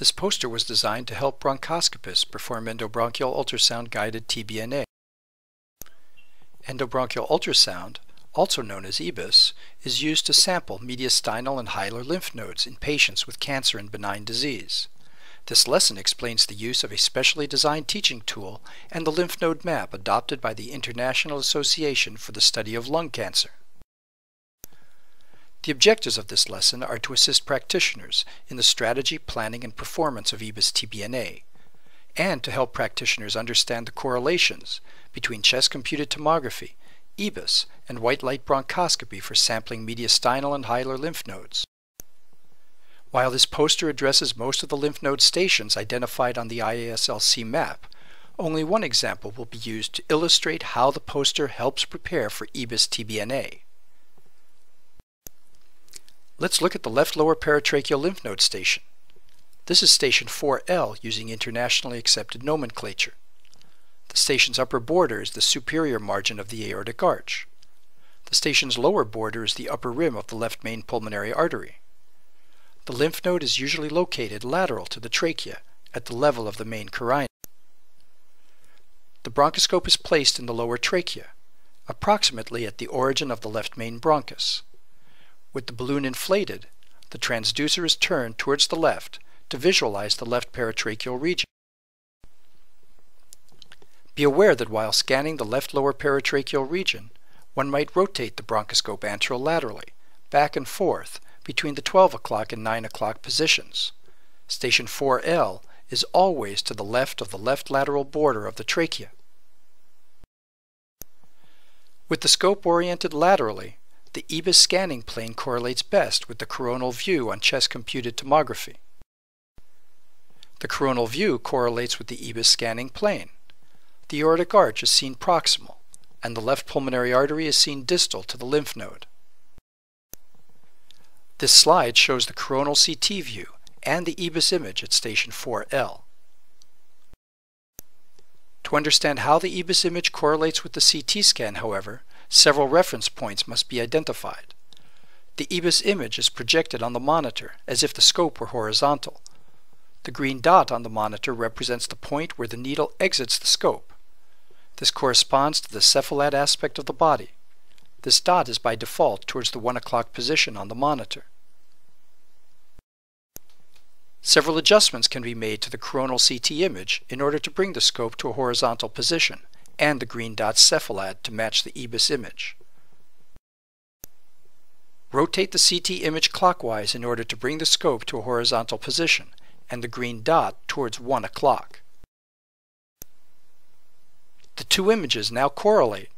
This poster was designed to help bronchoscopists perform endobronchial ultrasound guided TBNA. Endobronchial ultrasound, also known as EBUS, is used to sample mediastinal and hilar lymph nodes in patients with cancer and benign disease. This lesson explains the use of a specially designed teaching tool and the lymph node map adopted by the International Association for the Study of Lung Cancer. The objectives of this lesson are to assist practitioners in the strategy, planning, and performance of EBUS TBNA, and to help practitioners understand the correlations between chest computed tomography, EBUS, and white light bronchoscopy for sampling mediastinal and hilar lymph nodes. While this poster addresses most of the lymph node stations identified on the IASLC map, only one example will be used to illustrate how the poster helps prepare for EBUS TBNA. Let's look at the left lower paratracheal lymph node station. This is station 4L using internationally accepted nomenclature. The station's upper border is the superior margin of the aortic arch. The station's lower border is the upper rim of the left main pulmonary artery. The lymph node is usually located lateral to the trachea at the level of the main carina. The bronchoscope is placed in the lower trachea, approximately at the origin of the left main bronchus. With the balloon inflated, the transducer is turned towards the left to visualize the left paratracheal region. Be aware that while scanning the left lower paratracheal region, one might rotate the bronchoscope anterolaterally, back and forth, between the 12 o'clock and 9 o'clock positions. Station 4L is always to the left of the left lateral border of the trachea. With the scope oriented laterally, the EBUS scanning plane correlates best with the coronal view on chest computed tomography. The coronal view correlates with the EBUS scanning plane. The aortic arch is seen proximal, and the left pulmonary artery is seen distal to the lymph node. This slide shows the coronal CT view and the EBUS image at station 4L. To understand how the EBUS image correlates with the CT scan, however, Several reference points must be identified. The EBUS image is projected on the monitor as if the scope were horizontal. The green dot on the monitor represents the point where the needle exits the scope. This corresponds to the cephalad aspect of the body. This dot is by default towards the 1 o'clock position on the monitor. Several adjustments can be made to the coronal CT image in order to bring the scope to a horizontal position and the green dot cephalad to match the EBUS image. Rotate the CT image clockwise in order to bring the scope to a horizontal position and the green dot towards 1 o'clock. The two images now correlate.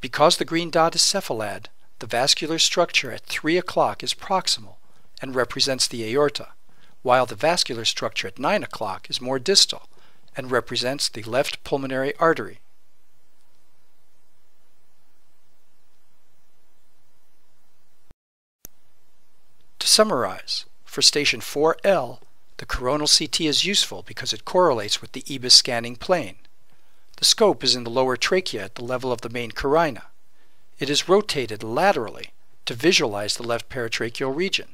Because the green dot is cephalad, the vascular structure at 3 o'clock is proximal and represents the aorta while the vascular structure at 9 o'clock is more distal and represents the left pulmonary artery. To summarize, for station 4L, the coronal CT is useful because it correlates with the EBUS scanning plane. The scope is in the lower trachea at the level of the main carina. It is rotated laterally to visualize the left paratracheal region.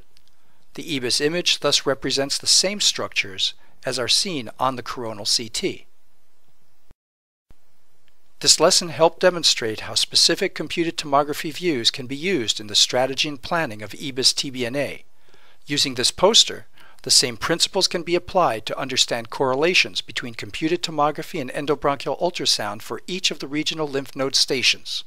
The EBUS image thus represents the same structures as are seen on the coronal CT. This lesson helped demonstrate how specific computed tomography views can be used in the strategy and planning of EBUS TBNA. Using this poster, the same principles can be applied to understand correlations between computed tomography and endobronchial ultrasound for each of the regional lymph node stations.